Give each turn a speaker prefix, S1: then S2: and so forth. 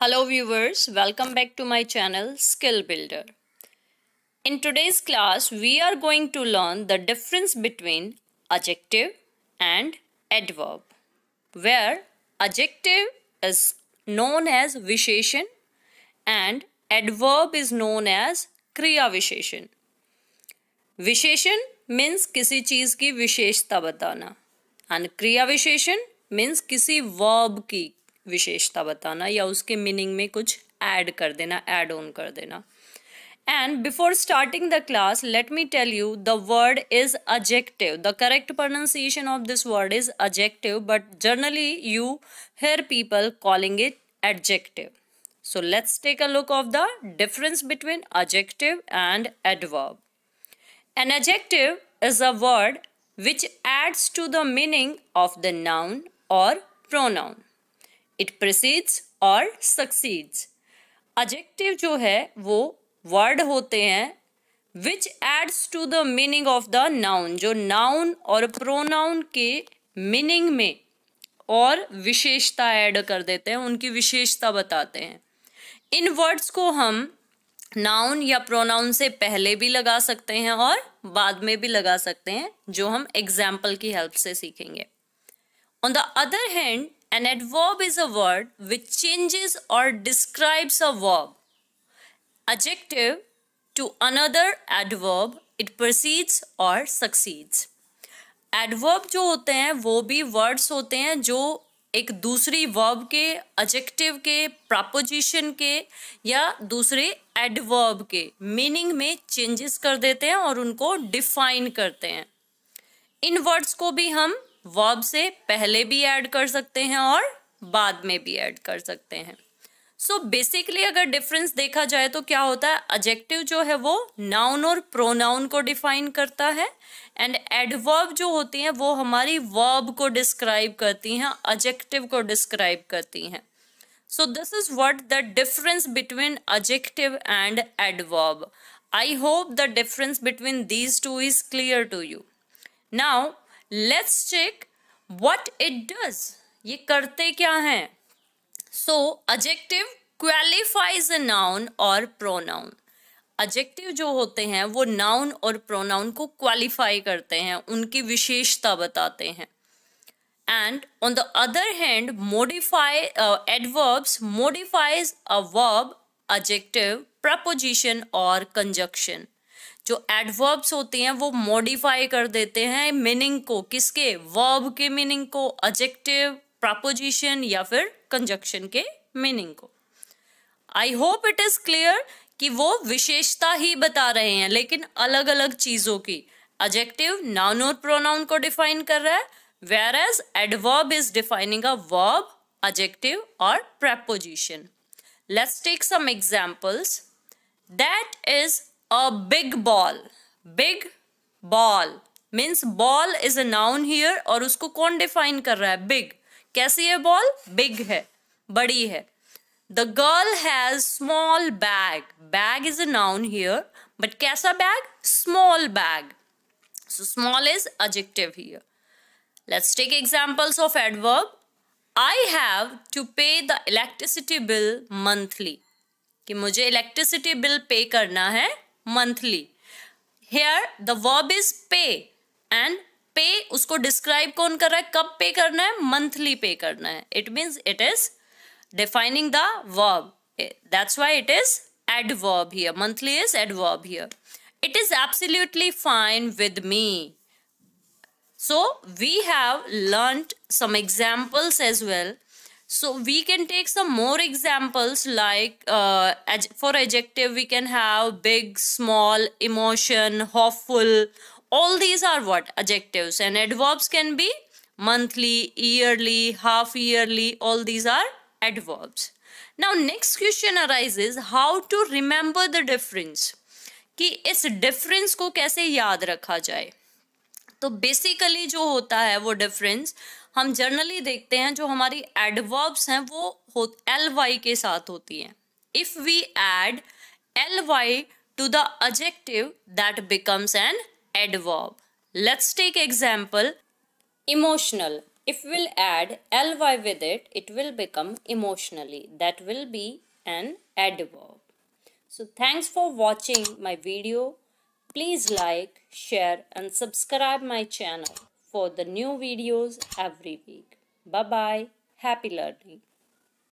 S1: Hello viewers, welcome back to my channel Skill Builder. In today's class, we are going to learn the difference between adjective and adverb, where adjective is known as Visheshan and adverb is known as Kriya Visheshan. Visheshan means किसी चीज की विशेषता बताना and क्रिया विशेषण means किसी verb की विशेषता बताना या उसके मीनिंग में कुछ ऐड कर देना ऐड ऑन कर देना। And before starting the class let me tell you the word is adjective the correct pronunciation of this word is adjective but generally you here people calling it adjective so, let's take a look of the difference between adjective and adverb. An adjective is a word which adds to the meaning of the noun or pronoun. It precedes और succeeds adjective जो है, वो word होते हैं which adds to the meaning of the noun जो noun और pronoun के meaning में और विशेषता ऐड कर देते हैं, उनकी विशेषता बताते हैं। इन वर्ड्स को हम नाउन या प्रोनाउन से पहले भी लगा सकते हैं और बाद में भी लगा सकते हैं, जो हम एग्ज़ाम्पल की हेल्प से सीखेंगे। On the other hand An adverb is a word which changes or describes a verb. Adjective to another adverb, it precedes or succeeds. Adverb जो होते हैं वो भी वर्ड्स होते हैं जो एक दूसरी वर्ब के एडजेक्टिव के प्रपोजिशन के या दूसरे एडवर्ब के मीनिंग में चेंजेस कर देते हैं और उनको डिफाइन करते हैं इन वर्ड्स को भी हम वर्ब से पहले भी ऐड कर सकते हैं और बाद में भी ऐड कर सकते हैं। सो so बेसिकली अगर डिफरेंस देखा जाए तो क्या होता है? अजेक्टिव जो है वो नाउन और प्रोनाउन को डिफाइन करता है। एंड एडवर्ब जो होती हैं वो हमारी वर्ब को डिस्क्राइब करती हैं अजेक्टिव को डिस्क्राइब करती हैं। So this is what the difference between adjective and adverb I hope the difference between these two is clear to you now let's check what it does ये करते क्या हैं? So adjective qualifies a noun और pronoun adjective जो होते हैं, वो noun और प्रोनाउन को क्वालिफाई करते हैं, उनकी विशेषता बताते हैं. And on the other hand modify adverbs modifies a verb adjective preposition और कंजक्शन जो एडवर्ब्स होते हैं, वो मॉडिफाई कर देते हैं मीनिंग को। किसके? वर्ब के मीनिंग को एडजेक्टिव प्रपोजिशन या फिर कंजक्शन के मीनिंग को। I hope it is clear कि वो विशेषता ही बता रहे हैं, लेकिन अलग अलग चीज़ों की। एडजेक्टिव नाउन और प्रोनाउन को डिफाइन कर रहा है whereas adverb is defining a verb adjective और preposition let's take some examples that is a big ball. Big ball means ball is a noun here और उसको कौन डिफाइन कर रहा है? बिग कैसी है बॉल बिग है. बड़ी है. The girl has small bag bag is a noun here but कैसा bag small bag so small is adjective here let's take examples of adverb I have to pay the electricity bill monthly कि मुझे electricity bill pay करना है monthly here the verb is pay and pay उसको describe कौन कर रहा है कब पे करना है मंथली पे करना है it means it is defining the verb that's why it is ad adverb here monthly is ad adverb here it is absolutely fine with me so we have learn some examples as well. So we can take some more examples like uh, ad- for adjective we can have big, small, emotion, hopeful. All these are what? Adjectives. And adverbs can be monthly, yearly, half yearly. All these are adverbs. Now next question arises how to remember the difference. कि इस difference को कैसे याद रखा जाए तो basically जो होता है वो डिफरेंस हम जर्नली देखते हैं जो हमारी एडवर्ब्स हैं वो हो एल वाई के साथ होती हैं। If we add L Y to the adjective that becomes an adverb let's take example emotional if will add L Y with it it will become emotionally that will be an adverb so thanks for watching my video Please like, share and subscribe my channel. for the new videos every week. Bye bye. Happy learning.